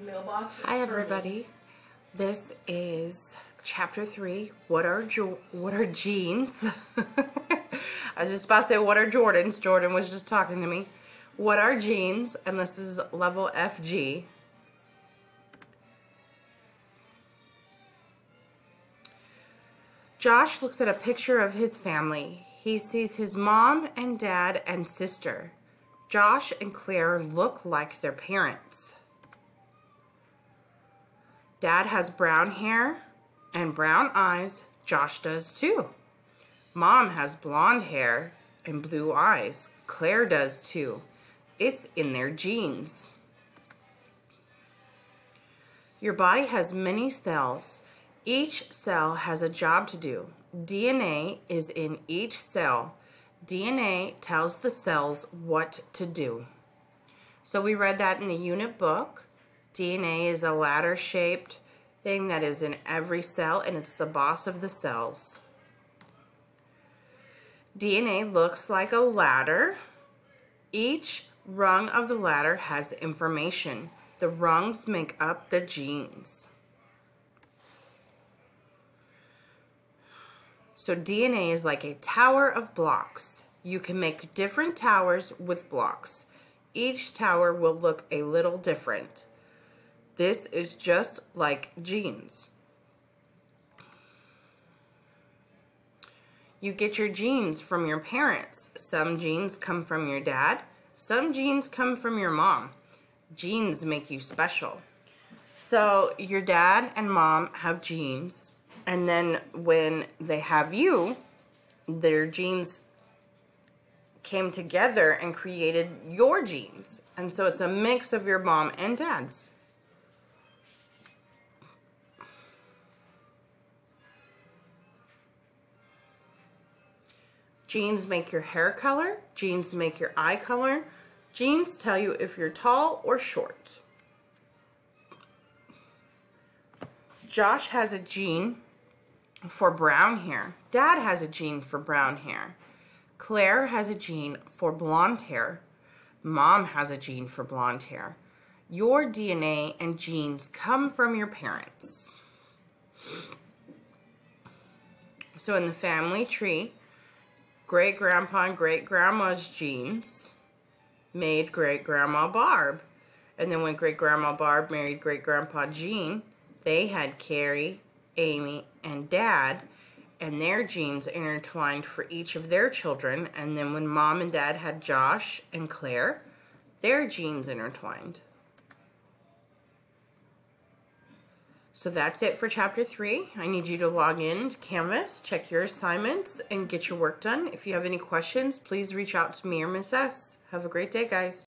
mailbox. Hi everybody. This is chapter three. What are jo what are jeans? I was just about to say what are Jordans. Jordan was just talking to me. What are jeans? And this is level FG. Josh looks at a picture of his family. He sees his mom and dad and sister. Josh and Claire look like their parents. Dad has brown hair and brown eyes. Josh does too. Mom has blonde hair and blue eyes. Claire does too. It's in their genes. Your body has many cells. Each cell has a job to do. DNA is in each cell. DNA tells the cells what to do. So we read that in the unit book. DNA is a ladder-shaped thing that is in every cell, and it's the boss of the cells. DNA looks like a ladder. Each rung of the ladder has information. The rungs make up the genes. So DNA is like a tower of blocks. You can make different towers with blocks. Each tower will look a little different. This is just like genes. You get your genes from your parents. Some genes come from your dad. Some genes come from your mom. Genes make you special. So your dad and mom have genes. And then when they have you, their genes came together and created your genes. And so it's a mix of your mom and dad's. Genes make your hair color. Genes make your eye color. Genes tell you if you're tall or short. Josh has a gene for brown hair. Dad has a gene for brown hair. Claire has a gene for blonde hair. Mom has a gene for blonde hair. Your DNA and genes come from your parents. So in the family tree, great-grandpa and great-grandma's genes made great-grandma Barb. And then when great-grandma Barb married great-grandpa Gene, they had Carrie, Amy, and Dad, and their genes intertwined for each of their children. And then when Mom and Dad had Josh and Claire, their genes intertwined. So that's it for chapter three. I need you to log in to Canvas, check your assignments, and get your work done. If you have any questions, please reach out to me or Miss S. Have a great day, guys.